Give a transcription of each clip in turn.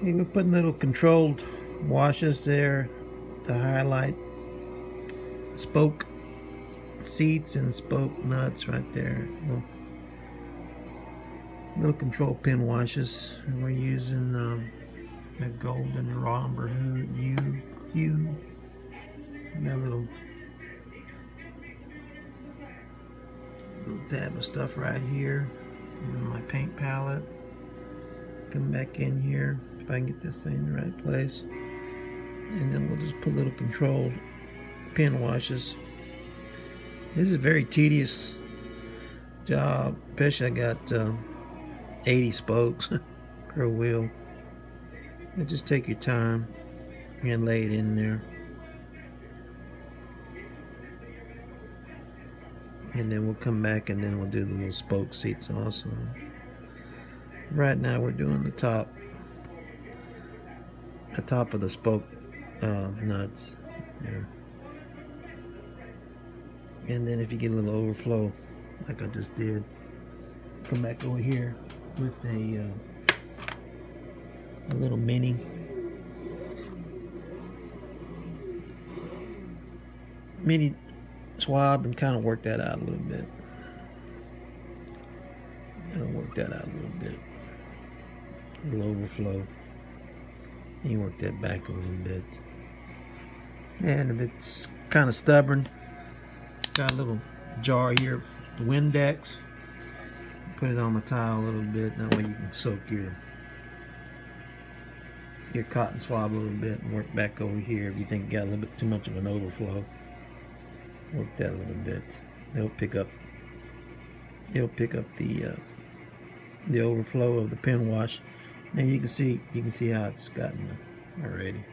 You can put little controlled washes there to highlight spoke seats and spoke nuts right there. Little, little control pin washes. And we're using um, the golden raw umber U. U. Got a little, little dab of stuff right here in my paint palette. Come back in here if I can get this thing in the right place. And then we'll just put little controlled pin washes. This is a very tedious job, especially I got um, 80 spokes per wheel. Just take your time and lay it in there. And then we'll come back and then we'll do the little spoke seats also. Right now we're doing the top, the top of the spoke uh, nuts. And then if you get a little overflow, like I just did, come back over here with a, uh, a little mini mini swab and kind of work that out a little bit. I'll work that out a little bit. Little overflow. You work that back a little bit. And if it's kind of stubborn, got a little jar here of the Windex. Put it on my tile a little bit. That way you can soak your your cotton swab a little bit and work back over here if you think you got a little bit too much of an overflow. Work that a little bit. It'll pick up it'll pick up the uh, the overflow of the pin wash. And you can see you can see how it's gotten already.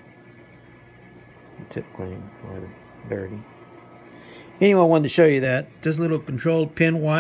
The tip clean or the dirty. Anyway, I wanted to show you that. Just a little controlled pin wash.